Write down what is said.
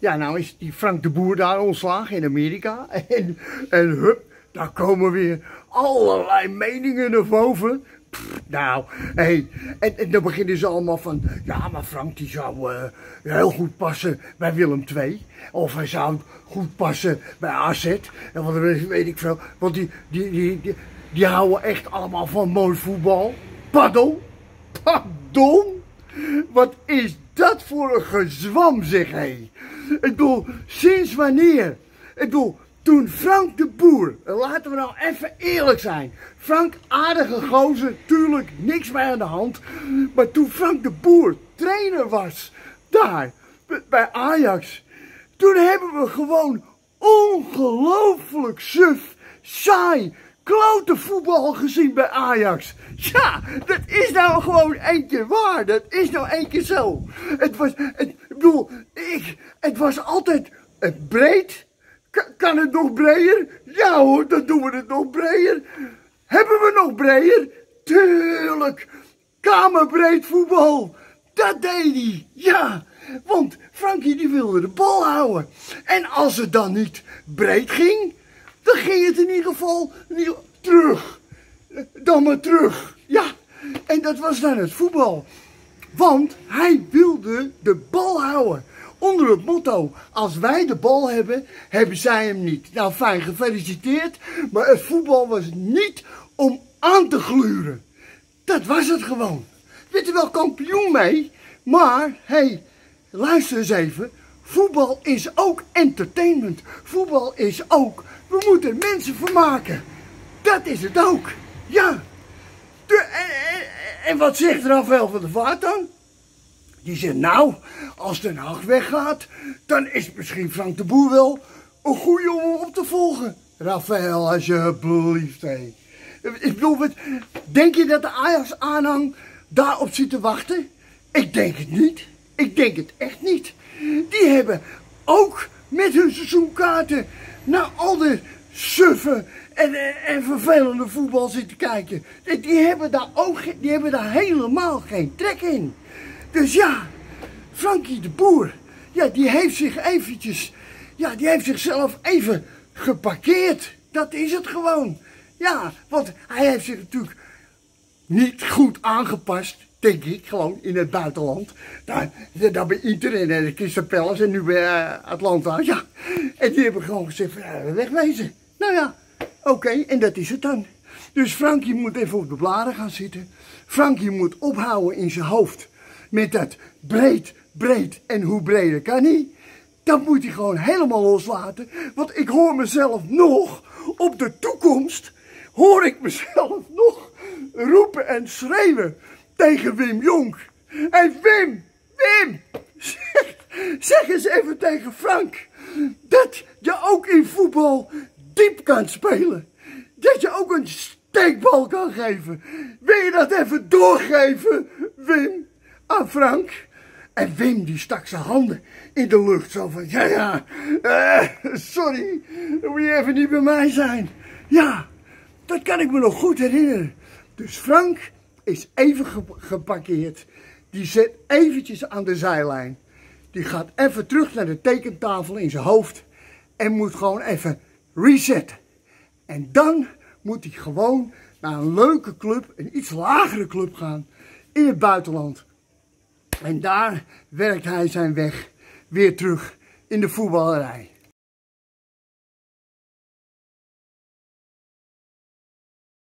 Ja, nou is die Frank de Boer daar ontslagen in Amerika. En, en hup, daar komen weer allerlei meningen naar boven. Nou, hé, en, en dan beginnen ze allemaal van, ja, maar Frank die zou uh, heel goed passen bij Willem II. Of hij zou goed passen bij AZ. En wat weet ik veel, want die, die, die, die, die houden echt allemaal van mooi voetbal. Pardon? Pardon? Wat is dat voor een gezwam, zeg hé? Ik bedoel, sinds wanneer? Ik bedoel, toen Frank de Boer, laten we nou even eerlijk zijn. Frank, aardige gozer, tuurlijk, niks meer aan de hand. Maar toen Frank de Boer trainer was, daar, bij Ajax. Toen hebben we gewoon ongelooflijk suf, saai, klote voetbal gezien bij Ajax. Ja, dat is nou gewoon één keer waar. Dat is nou één keer zo. Het was, ik bedoel, ik, het was altijd breed. kan het nog breder? Ja hoor, dan doen we het nog breder. Hebben we nog breder? Tuurlijk. Kamerbreed voetbal. Dat deed hij. Ja. Want Frankie die wilde de bal houden. En als het dan niet breed ging, dan ging het in ieder geval terug. Dan maar terug. Ja, en dat was dan het voetbal. Want hij wilde de bal houden. Onder het motto, als wij de bal hebben, hebben zij hem niet. Nou fijn, gefeliciteerd. Maar het voetbal was niet om aan te gluren. Dat was het gewoon. Weet er wel kampioen mee. Maar, hé, hey, luister eens even. Voetbal is ook entertainment. Voetbal is ook, we moeten mensen vermaken. Dat is het ook. Ja. De, en, wat zegt Rafael van der Vaart dan? Die zegt, nou, als Den Haag weggaat, dan is misschien Frank de Boer wel een goede om op te volgen. Rafael, alsjeblieft, hé. Ik bedoel, denk je dat de Ajax-aanhang daarop zit te wachten? Ik denk het niet. Ik denk het echt niet. Die hebben ook met hun seizoenkaarten naar al de suffen en, en, vervelende voetbal zitten kijken. Die hebben, daar ook, die hebben daar helemaal geen trek in. Dus ja, Frankie de Boer, ja, die heeft zich eventjes, ja, die heeft zichzelf even geparkeerd. Dat is het gewoon. Ja, want hij heeft zich natuurlijk niet goed aangepast, denk ik, gewoon in het buitenland. Daar, daar bij Inter en de Crystal en nu bij uh, Atlanta, ja. En die hebben gewoon gezegd wegwezen. Nou ja, oké, en dat is het dan. Dus Frankie moet even op de blaren gaan zitten. Frankie moet ophouden in zijn hoofd met dat breed, breed en hoe breder kan hij. Dat moet hij gewoon helemaal loslaten. Want ik hoor mezelf nog op de toekomst, hoor ik mezelf nog roepen en schreeuwen tegen Wim Jonk. En Wim, Wim, zeg, eens even tegen Frank dat je ook in voetbal diep kan spelen. Dat je ook een steekbal kan geven. Wil je dat even doorgeven, Wim, aan Frank? En Wim die stak zijn handen in de lucht zo van, ja ja, uh, sorry, dan moet je even niet bij mij zijn. Ja, dat kan ik me nog goed herinneren. Dus Frank is even geparkeerd. Die zit eventjes aan de zijlijn. Die gaat even terug naar de tekentafel in zijn hoofd en moet gewoon even resetten. En dan moet hij gewoon naar een leuke club, een iets lagere club gaan in het buitenland. En daar werkt hij zijn weg weer terug in de voetballerij.